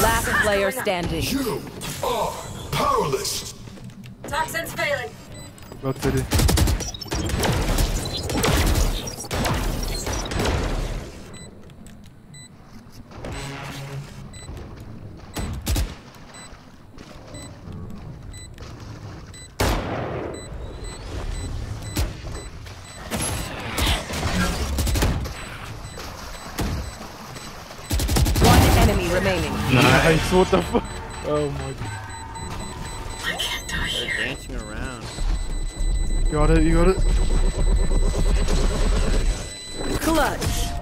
Last player standing. You are powerless. Toxins failing. Bak dedi. Remaining. Nice. What the fuck? Oh my god. I can't die here. Dancing around. You got it, you got it. Clutch.